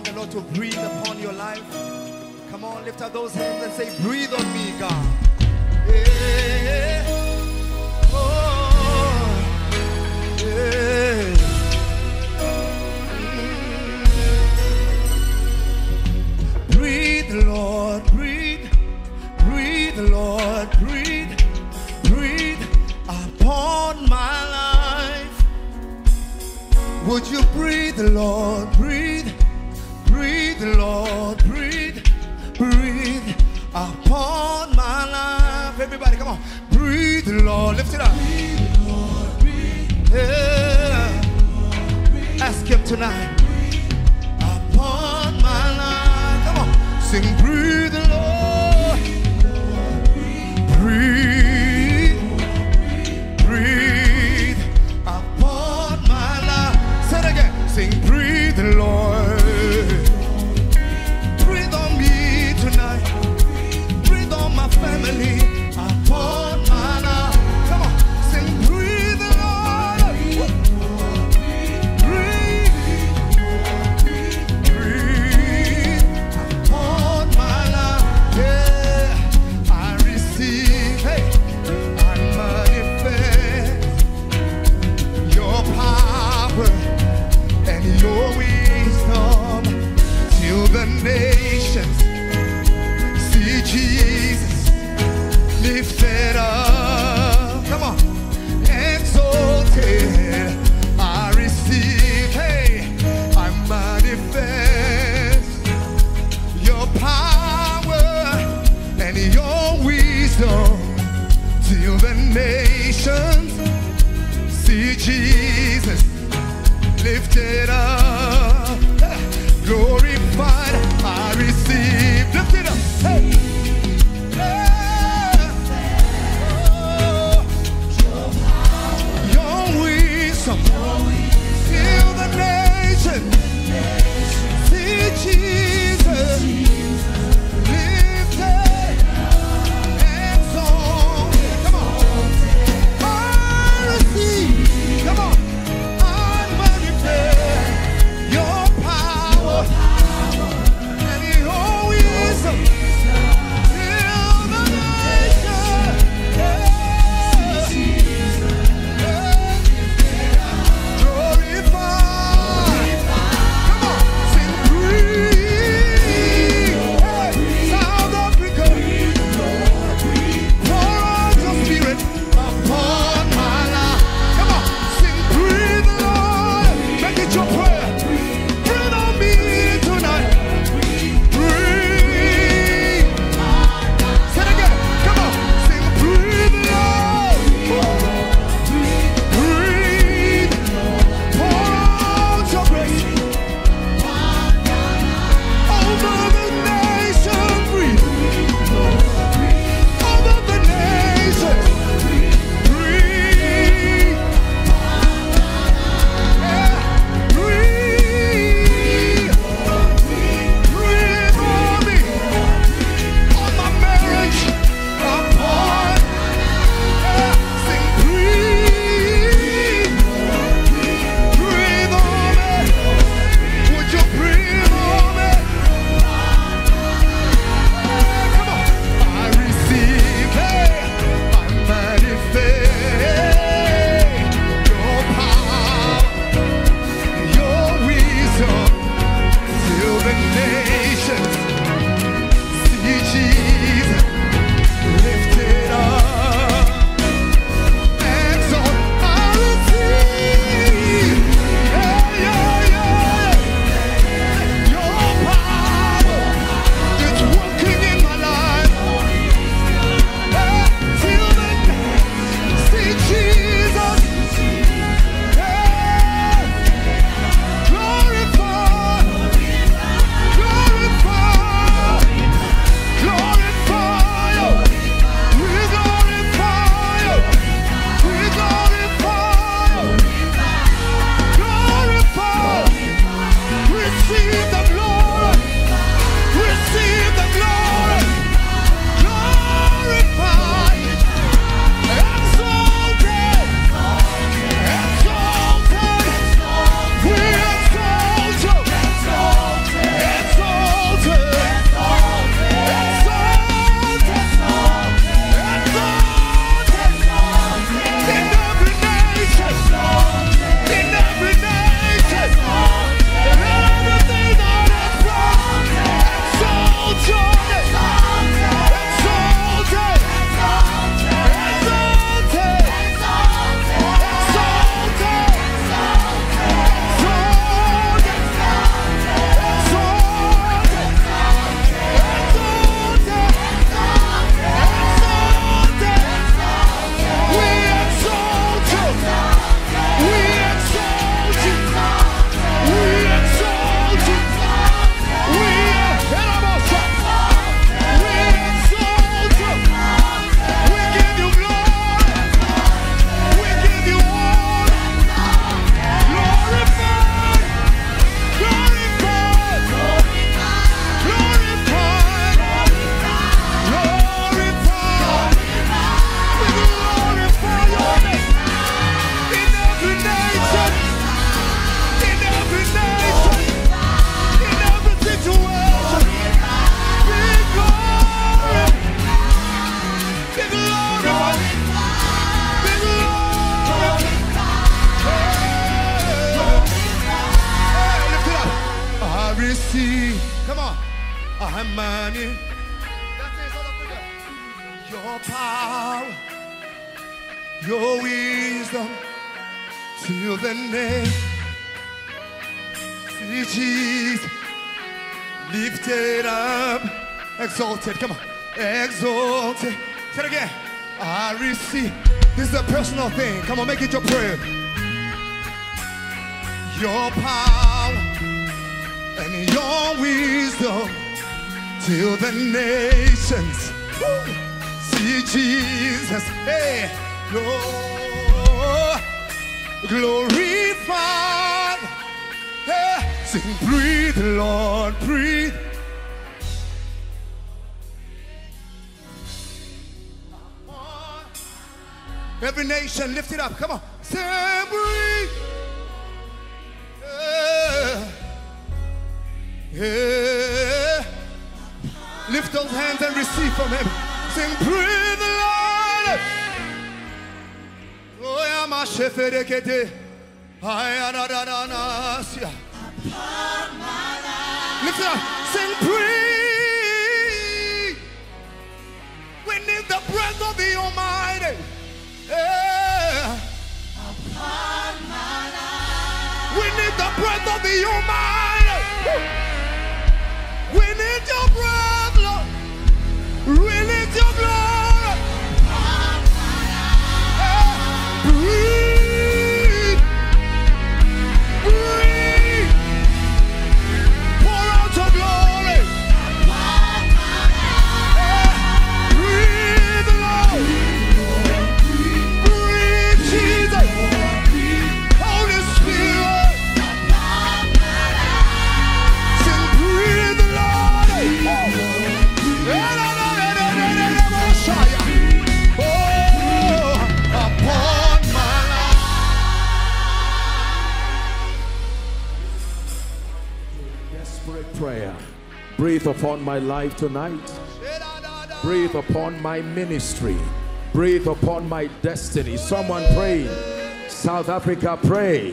want the Lord to breathe upon your life? Come on, lift up those hands and say, Breathe on me, God. Yeah. Oh. Yeah. Mm. Breathe, Lord, breathe. Breathe, Lord, breathe. Breathe upon my life. Would you breathe, Lord, breathe. Lift it up. Yeah. Ask him tonight. Upon my life. Come on. Sing, breathe, Jesus. Lifted up, Come on. Ah, Africa. Your power, your wisdom, till the name. See Jesus lifted up, exalted. Come on, exalted. Say it again. I receive. This is a personal thing. Come on, make it your prayer. Your power and your wisdom till the nations woo, see Jesus. Hey, Lord, glorified. Hey, sing, breathe, Lord, breathe. Every nation, lift it up. Come on. Sing, breathe. Yeah. Lift those hands and receive from him. Sing, breathe, Lord. Oh, yeah, my shepherd, kete. Ay, ah, da, da, da, na, sia. Lift up. Sing, breathe. We need the breath of the Almighty. Yeah. We need the breath of the Almighty. We Breathe upon my life tonight. Breathe upon my ministry. Breathe upon my destiny. Someone pray. South Africa, pray.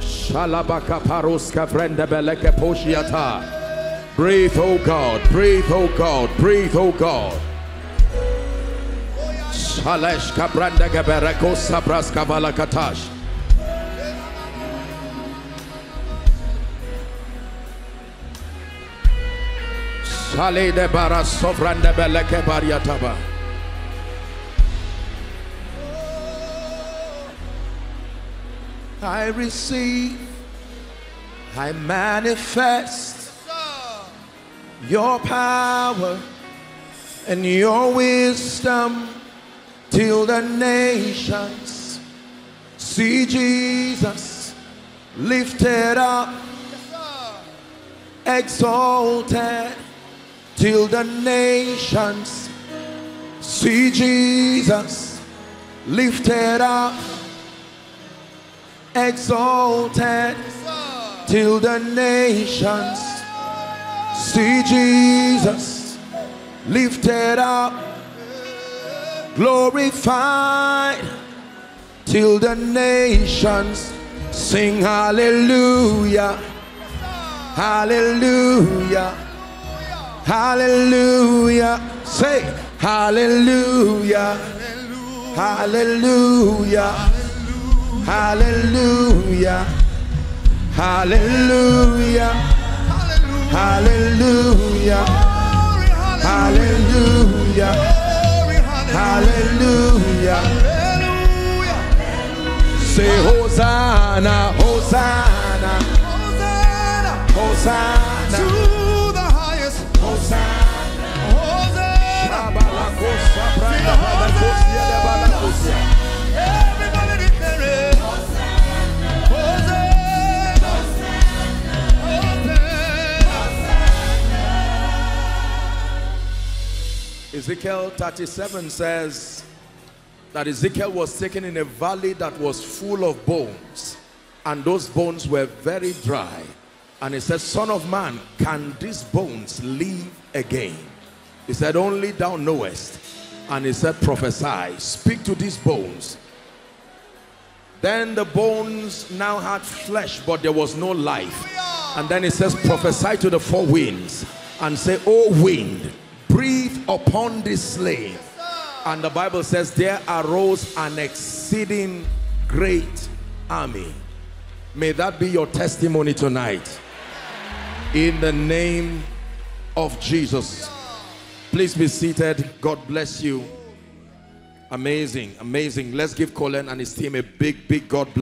Shalabaka paroska vrende beleke poshiata. Breathe, oh God. Breathe, oh God. Breathe, oh God. Shalesh kabranda gebereko sabras kavalakatash. Shale de bara beleke bariataba. I receive, I manifest your power and your wisdom till the nations see Jesus lifted up, exalted till the nations see Jesus lifted up exalted till the nations see Jesus lifted up, glorified till the nations sing hallelujah, hallelujah, hallelujah, say hallelujah, hallelujah. Hallelujah. Hallelujah. Hallelujah. Hallelujah. Hallelujah. Say Hosanna, Hosanna, Hosanna, Ezekiel 37 says that Ezekiel was taken in a valley that was full of bones and those bones were very dry. And he said son of man can these bones live again? He said only thou knowest. And he said prophesy speak to these bones. Then the bones now had flesh but there was no life. And then he says, prophesy to the four winds and say, Oh wind, upon this slain. And the Bible says, there arose an exceeding great army. May that be your testimony tonight. In the name of Jesus. Please be seated. God bless you. Amazing, amazing. Let's give Collen and his team a big, big God bless.